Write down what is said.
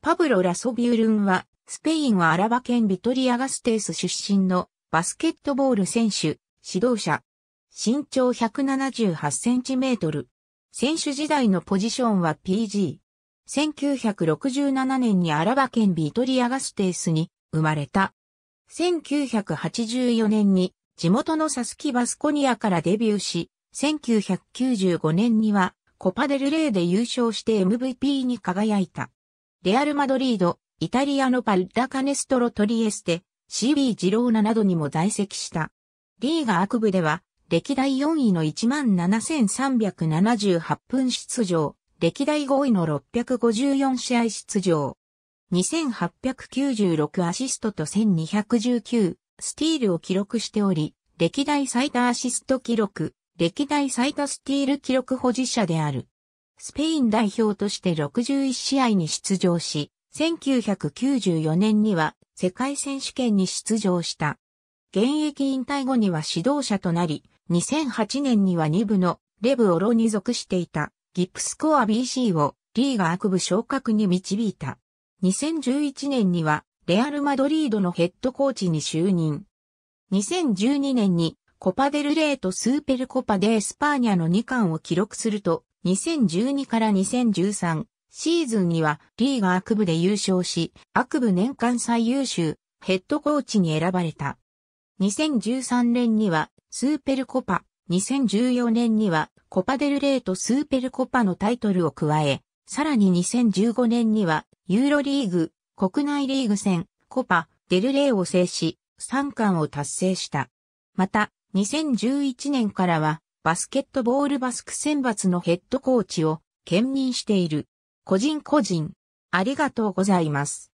パブロ・ラソ・ビウルンは、スペインはアラバ県ビトリアガステース出身のバスケットボール選手、指導者。身長178センチメートル。選手時代のポジションは PG。1967年にアラバ県ビトリアガステースに生まれた。1984年に地元のサスキ・バスコニアからデビューし、1995年にはコパデルレーで優勝して MVP に輝いた。レアル・マドリード、イタリアのパルダカネストロトリエステ、CB ジローナなどにも在籍した。リーガ悪部では、歴代4位の17,378分出場、歴代5位の654試合出場。2896アシストと1219スティールを記録しており、歴代最多アシスト記録、歴代最多スティール記録保持者である。スペイン代表として61試合に出場し、1994年には世界選手権に出場した。現役引退後には指導者となり、2008年には2部の LEB オロに属していたギプスコア BC をリーガ ACB 昇格に導いた。2011年にはレアルマドリードのヘッドコーチに就任。2012年にコパデルレーとスーペルコパデエスパーニャの2冠を記録すると、2012から2013シーズンにはリーガ悪部で優勝し、悪部年間最優秀ヘッドコーチに選ばれた。2013年にはスーペルコパ、2014年にはコパデルレーとスーペルコパのタイトルを加え、さらに2015年にはユーロリーグ、国内リーグ戦、コパ、デルレーを制し、3冠を達成した。また、2011年からは、バスケットボールバスク選抜のヘッドコーチを兼任している。個人個人。ありがとうございます。